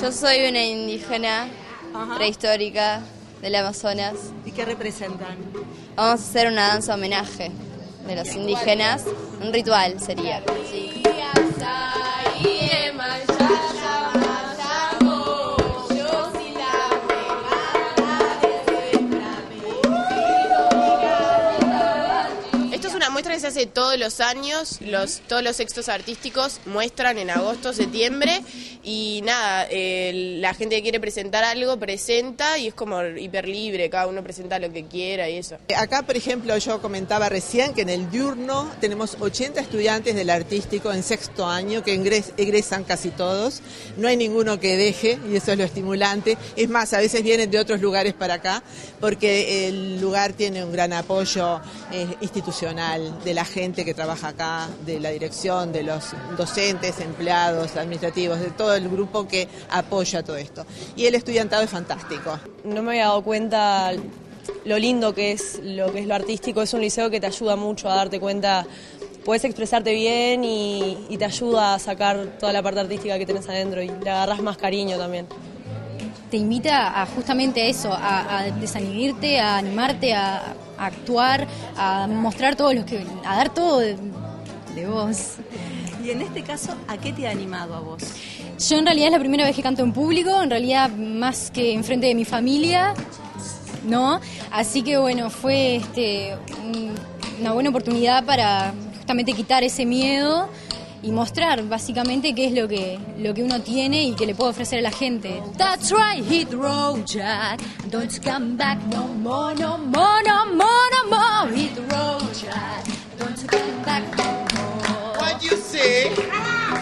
Yo soy una indígena prehistórica del Amazonas. ¿Y qué representan? Vamos a hacer una danza homenaje de los indígenas, un ritual sería. muestra se hace todos los años, los, todos los textos artísticos muestran en agosto, septiembre y nada, la gente que quiere presentar algo presenta y es como hiper libre, cada uno presenta lo que quiera y eso. Acá, por ejemplo, yo comentaba recién que en el diurno tenemos 80 estudiantes del artístico en sexto año que egresan casi todos, no hay ninguno que deje y eso es lo estimulante. Es más, a veces vienen de otros lugares para acá porque el lugar tiene un gran apoyo eh, institucional de la gente que trabaja acá, de la dirección, de los docentes, empleados, administrativos, de todo el grupo que apoya todo esto. Y el estudiantado es fantástico. No me había dado cuenta lo lindo que es lo que es lo artístico, es un liceo que te ayuda mucho a darte cuenta, puedes expresarte bien y, te ayuda a sacar toda la parte artística que tenés adentro y le agarras más cariño también te invita a justamente eso, a, a desanimarte, a animarte, a, actuar, a mostrar todo lo que, a dar todo de, vos. Y en este caso, ¿a qué te ha animado a vos? Yo en realidad es la primera vez que canto en público, en realidad más que en frente de mi familia, ¿no? Así que bueno, fue este, una buena oportunidad para justamente quitar ese miedo y mostrar básicamente qué es lo que, lo que uno tiene y que le puede ofrecer a la gente. That's right, hit road, Jack. Don't come back no more, no more, no more, no more. Hit road, Jack. Don't come back no more. What you say?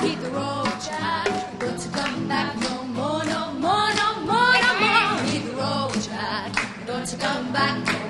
Hit road, Jack. Don't come back no more, no more, no more, no more. Hit road, Jack. Don't come back no more.